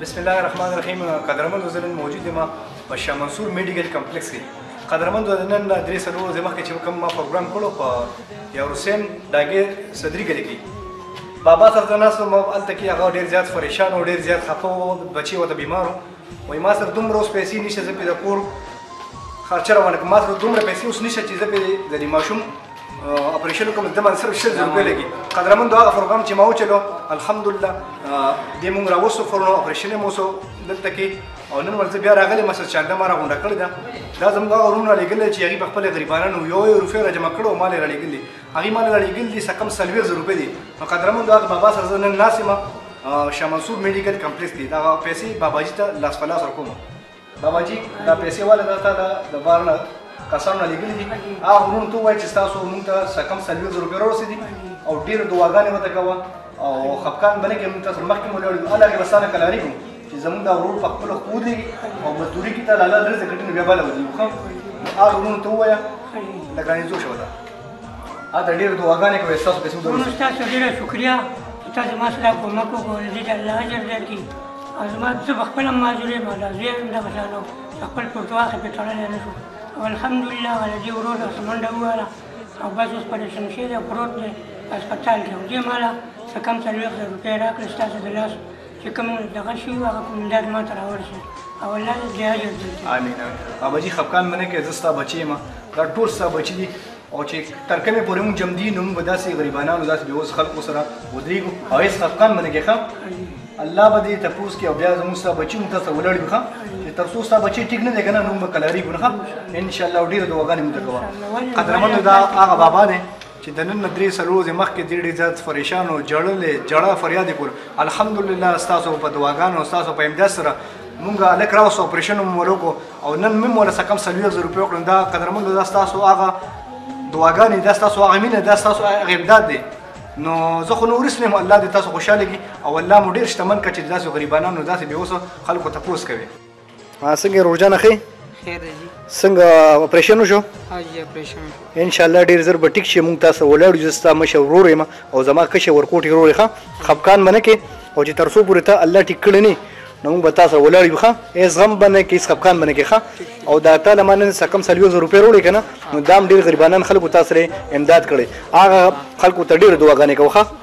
بسم الله الرحمن الرحیم قدرمن وزن موجود ما په شاه منصور میډیکل کمپلیکس کې قدرمن د نن درې سلو ورځې مخکې چې کوم ما پروګرام کړو په یو حسین داګیر صدری ګلې کې بابا سره ناس ما الته کې هغه ډیر زیات پریشان او ډیر زیات خفه و بچي و د بیمارو وای ما سره دومره اوس پیسې نشته زه پې د کور خرچه روانه کړم ما سره دومره پیسې اوس نشته چې زه پې د دې ماشوم اپریشن وکړم د من صرف شل روپۍ لګي قدرمند هغه پروګرام چې ما وچلو الحمدلله دې مونږ راوسو فورنو اپریشن مو سو دلته کې او نن ورځ بیا راغلی مسجد چاګه ما راغونډه کړې ده دا زموږ هغه وروڼه رالیږلی چې هغوی په خپل غریبانانو یو یو روپۍ راجمع کړو ما یې رالیږلي هغې مال رالیږل دي څه کم څلوېښت زره روپۍ دي نو قدرمن دغه بابا سره زه نن ناست یم شاه منصور میډیکل کمپلیکس کې دغه پیسې باباجي ته لاس په لاس ورکوم باباجي دا پیسې واله دا تا د بار نه کسان را لیږلي دي هغه وروڼو ته ووایه چې ستاسو مونږ ته څه کم څلوېښت زره روپۍ راورسېدي او ډېر دعاګانې ورته کوه او خفګان به نه کوې مونږ تاسو مخکې مو ولاړ یو الله دې به ستا نه کلاري کړو چې زمونږ دا ورور په خپلو خپو ودرېږي او مزدوري کې ته لالا لرې ته ګټي نو بیا بله ودرېږو ښه هغه وروڼو ته ووایه د ګرانېدو شوه ده اته ډیر دعاګانې کوي تاسو به څنګه ورسره تاسو ډیره شکریا تاسو ما سره کومک وکړو دې ته الله اجر درکړي او زما زه په خپل معذورې ما دا زه هم دغه شانو خپل پورتوا کې تړلې نه شو او الحمدلله ولې دې ورور سره منډه وواله او بس اوس پریشان شوی دی پروت دی هسپتال کې دې مالا څه کم څلوېښت زره روپۍ راکړې ستاسو د لاس چې کوم دغه شي هغه کوم امداد ما ته راورسي او الله دې دې اجر درکړي امين امين بابا جي خفقان منه کې زستا بچي ما دا ټول ستا بچي دي او چې تر کومه پورې مونږ جمع دي نو مونږ داسې غریبانانو داسې بېوس خلکو سره ودرېږو او هېڅ خفقان منه کې ښه الله به دې تپوس کې او بیا زموږ ستا بچي مونږ تاسو ولاړ وي ښه چې تر څو ستا بچي ټیک نه دی که نه نو مونږ به کلارېږو نه ښه انشاءالله ډېرې دعاګانې مونږ ته کوه قدرمنو دا هغه بابا دی چې د نن نه درې څلور ورځې مخکې دې ډېر زیات پریشان او ژړلې ژړا فریاد یې کول الحمدلله ستاسو په دعاګانو او ستاسو په امداد سره مونږ هلک راوستو اپریشن هم ول وکړو او نن مې هم ورله څه کم څلوېښت زره روپۍ وکړم دا قدرمند دا ستاسو هغه دعاګانې دا ستاسو هغه مینه دا ستاسو هغه امداد دی نو زه خو نور اسلم الله دې تاسو خوشاله کړي او الله مو ډېر شتمن کړه چې داسې غریبانانو داسې بېوسو خلکو تپوس کوي ها څنګه روژه نه خې خیر دی جی څنګه اپریشن وشو ها جی اپریشن وشو ان شاء الله ډیر زر به ټیک شي مونږ تاسو ولاړ یو زستا مشه ورور ما او زما کشه ورکوټي ورور ښه خپکان منه کې او چې ترسو پورې ته الله ټیک کړی نه نو موږ به تاسو ولاړ یو ښه هیڅ غم به نه کې هیڅ خپکان به نه کې ښه او دا تعالی ما نن څه کم څلوېښت زره روپۍ راوړې که نه نو دا هم ډېر غریبانان خلکو تاسو سره امداد کړی هغه خلکو ته ډېرې دعاګانې کوه ښه